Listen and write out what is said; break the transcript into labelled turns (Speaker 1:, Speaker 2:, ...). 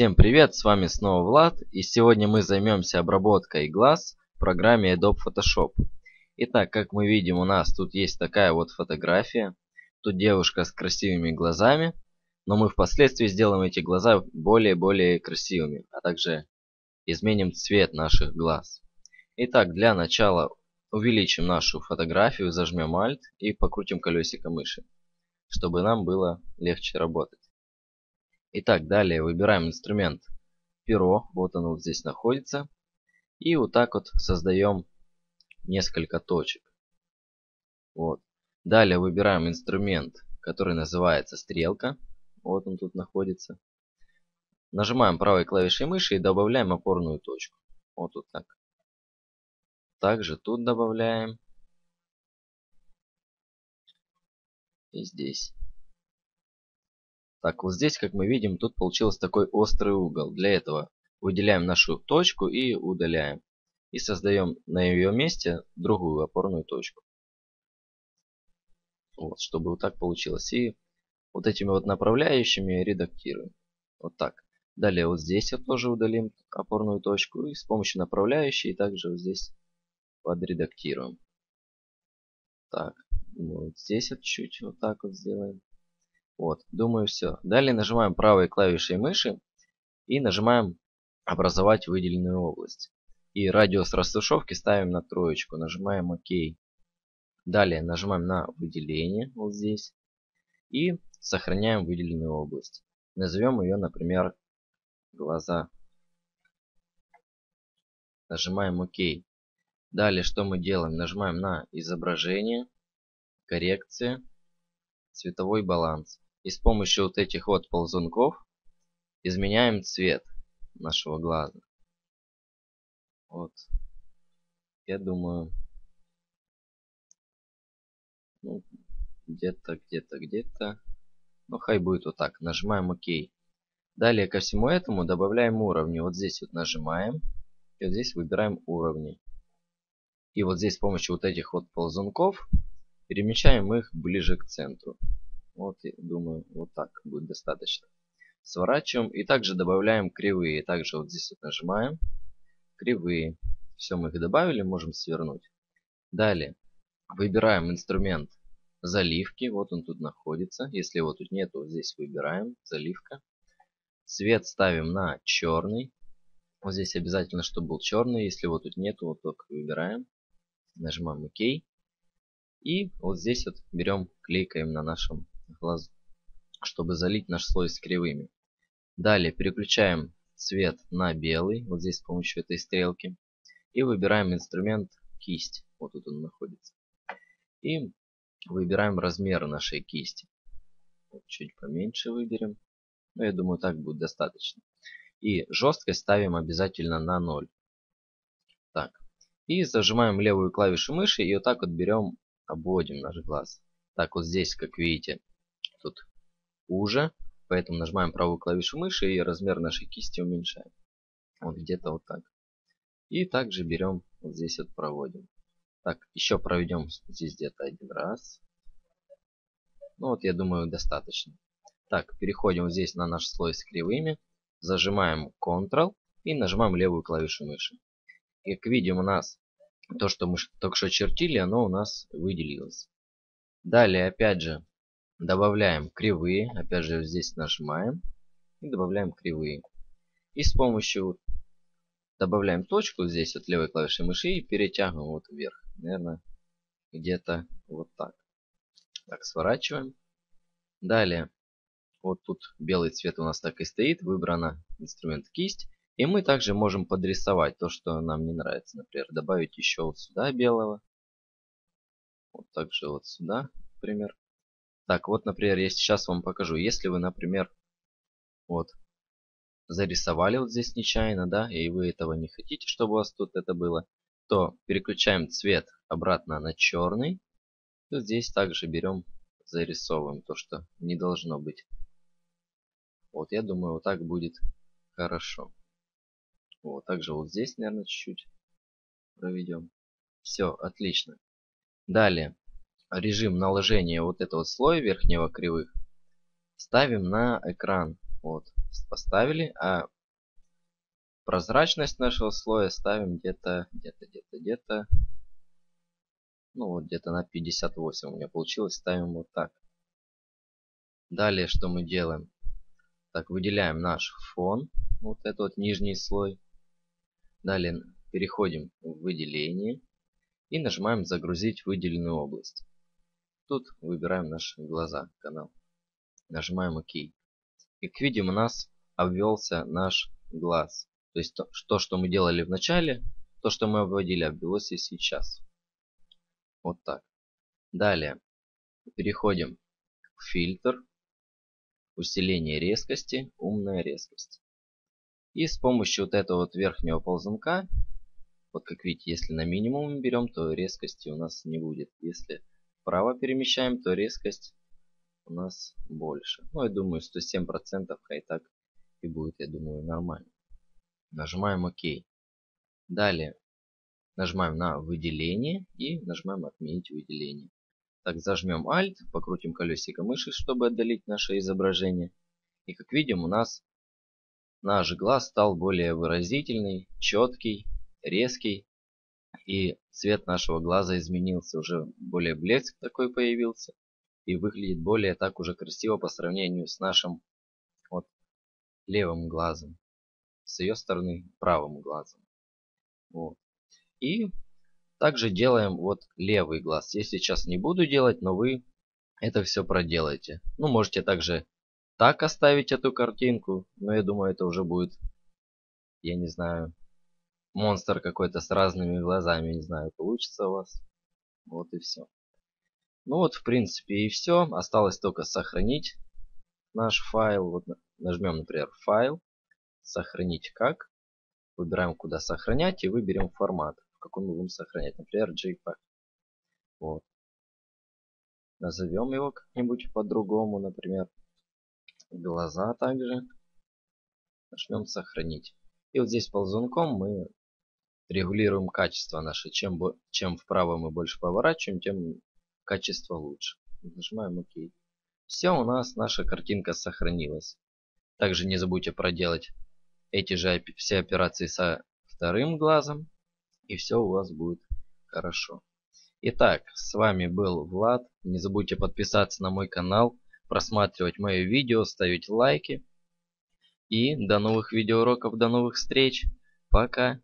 Speaker 1: Всем привет, с вами снова Влад, и сегодня мы займемся обработкой глаз в программе Adobe Photoshop. Итак, как мы видим, у нас тут есть такая вот фотография. Тут девушка с красивыми глазами, но мы впоследствии сделаем эти глаза более-более красивыми, а также изменим цвет наших глаз. Итак, для начала увеличим нашу фотографию, зажмем Alt и покрутим колесико мыши, чтобы нам было легче работать. Итак, далее выбираем инструмент перо, вот он вот здесь находится. И вот так вот создаем несколько точек. Вот. Далее выбираем инструмент, который называется стрелка. Вот он тут находится. Нажимаем правой клавишей мыши и добавляем опорную точку. Вот тут так. Также тут добавляем. И здесь. Так, вот здесь, как мы видим, тут получился такой острый угол. Для этого выделяем нашу точку и удаляем. И создаем на ее месте другую опорную точку. Вот, чтобы вот так получилось. И вот этими вот направляющими редактируем. Вот так. Далее вот здесь вот тоже удалим опорную точку. И с помощью направляющей также вот здесь подредактируем. Так, вот здесь вот чуть вот так вот сделаем. Вот, думаю все. Далее нажимаем правой клавишей мыши и нажимаем образовать выделенную область. И радиус растушевки ставим на троечку. Нажимаем ОК. Далее нажимаем на выделение вот здесь. И сохраняем выделенную область. Назовем ее, например, глаза. Нажимаем ОК. Далее что мы делаем? Нажимаем на изображение, коррекция, цветовой баланс. И с помощью вот этих вот ползунков изменяем цвет нашего глаза. Вот. Я думаю, ну, где-то, где-то, где-то. Ну, хай будет вот так. Нажимаем ОК. Далее ко всему этому добавляем уровни. Вот здесь вот нажимаем. И вот здесь выбираем уровни. И вот здесь с помощью вот этих вот ползунков перемещаем их ближе к центру. Вот, думаю, вот так будет достаточно. Сворачиваем и также добавляем кривые. Также вот здесь вот нажимаем. Кривые. Все, мы их добавили, можем свернуть. Далее выбираем инструмент заливки. Вот он тут находится. Если его тут нет, то здесь выбираем заливка. Цвет ставим на черный. Вот здесь обязательно, чтобы был черный. Если его тут нет, вот только выбираем. Нажимаем ОК. И вот здесь вот берем, кликаем на нашем глаз, чтобы залить наш слой с кривыми. Далее переключаем цвет на белый, вот здесь с помощью этой стрелки. И выбираем инструмент кисть, вот тут он находится. И выбираем размер нашей кисти. Чуть поменьше выберем. Но я думаю так будет достаточно. И жесткость ставим обязательно на 0. Так. И зажимаем левую клавишу мыши и вот так вот берем, обводим наш глаз. Так вот здесь, как видите, уже. Поэтому нажимаем правую клавишу мыши и размер нашей кисти уменьшаем. Вот где-то вот так. И также берем, вот здесь вот проводим. Так, еще проведем здесь где-то один раз. Ну вот, я думаю, достаточно. Так, переходим здесь на наш слой с кривыми. Зажимаем Ctrl и нажимаем левую клавишу мыши. И как видим, у нас то, что мы только что чертили, оно у нас выделилось. Далее, опять же, Добавляем кривые. Опять же здесь нажимаем. И добавляем кривые. И с помощью добавляем точку здесь от левой клавиши мыши и перетягиваем вот вверх. Наверное, где-то вот так. Так, сворачиваем. Далее, вот тут белый цвет у нас так и стоит. Выбрано инструмент кисть. И мы также можем подрисовать то, что нам не нравится. Например, добавить еще вот сюда белого. Вот также вот сюда, например. Так, вот, например, я сейчас вам покажу. Если вы, например, вот, зарисовали вот здесь нечаянно, да, и вы этого не хотите, чтобы у вас тут это было, то переключаем цвет обратно на черный. И здесь также берем, зарисовываем то, что не должно быть. Вот, я думаю, вот так будет хорошо. Вот, также вот здесь, наверное, чуть-чуть проведем. Все, отлично. Далее, режим наложения вот этого слоя верхнего кривых ставим на экран. Вот, поставили, а прозрачность нашего слоя ставим где-то, где-то, где-то, где-то, ну вот где-то на 58 у меня получилось, ставим вот так. Далее что мы делаем? Так, выделяем наш фон, вот этот вот нижний слой. Далее переходим в выделение и нажимаем загрузить выделенную область. Тут выбираем наши глаза, канал. Нажимаем ОК. Как видим у нас обвелся наш глаз. То есть то, что, что мы делали в начале, то, что мы обводили, обвелось и сейчас. Вот так. Далее переходим в фильтр, усиление резкости, умная резкость. И с помощью вот этого вот верхнего ползунка, вот как видите, если на минимум берем, то резкости у нас не будет. Если вправо перемещаем, то резкость у нас больше. Ну, я думаю, 107% хай так и будет, я думаю, нормально. Нажимаем ОК. Далее нажимаем на выделение и нажимаем отменить выделение. Так, зажмем Alt, покрутим колесико мыши, чтобы отдалить наше изображение. И как видим, у нас наш глаз стал более выразительный, четкий, резкий. И цвет нашего глаза изменился, уже более блеск такой появился. И выглядит более так уже красиво по сравнению с нашим вот левым глазом. С ее стороны правым глазом. Вот. И также делаем вот левый глаз. Я сейчас не буду делать, но вы это все проделаете. Ну, можете также так оставить эту картинку, но я думаю, это уже будет, я не знаю, монстр какой-то с разными глазами, не знаю, получится у вас. Вот и все. Ну вот, в принципе, и все. Осталось только сохранить наш файл. Вот нажмем, например, файл, сохранить как. Выбираем, куда сохранять и выберем формат, в каком мы будем сохранять. Например, JPEG. Вот. Назовем его как-нибудь по-другому, например. Глаза также. Нажмем сохранить. И вот здесь ползунком мы регулируем качество наше. Чем, чем вправо мы больше поворачиваем, тем качество лучше. Нажимаем ОК. Все, у нас наша картинка сохранилась. Также не забудьте проделать эти же все операции со вторым глазом. И все у вас будет хорошо. Итак, с вами был Влад. Не забудьте подписаться на мой канал, просматривать мои видео, ставить лайки. И до новых видеоуроков, до новых встреч. Пока.